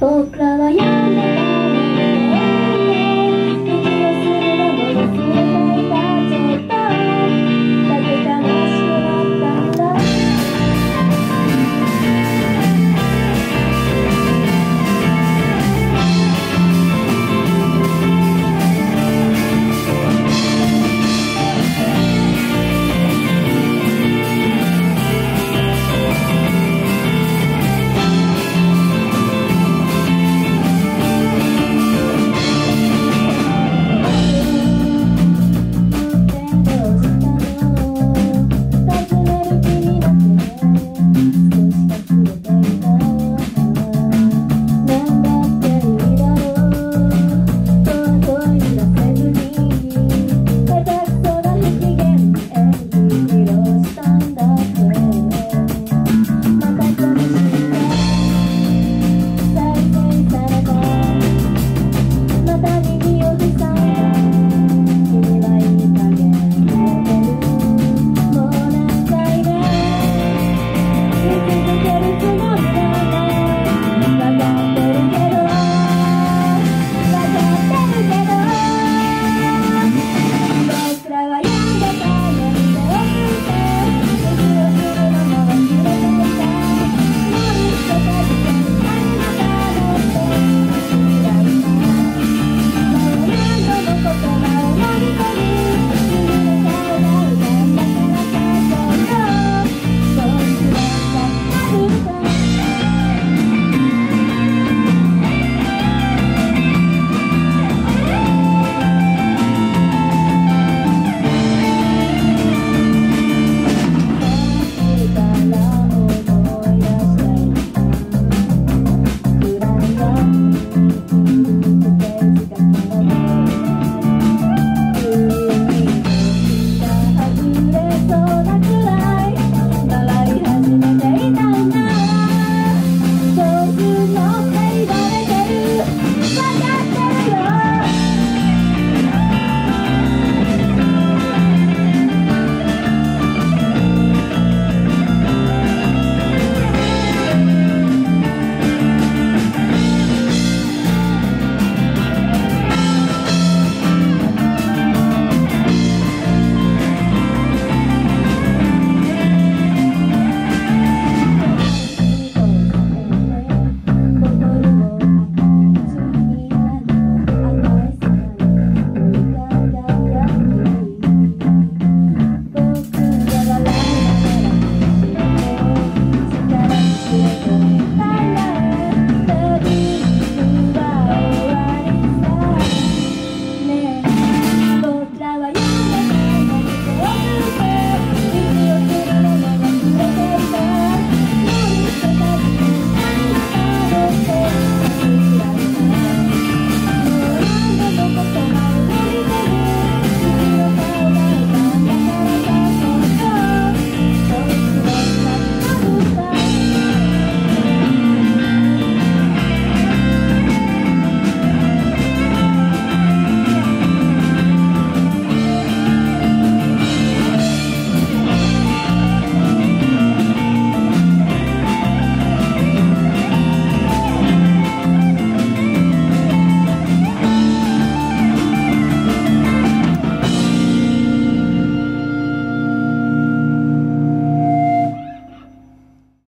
僕らはやめ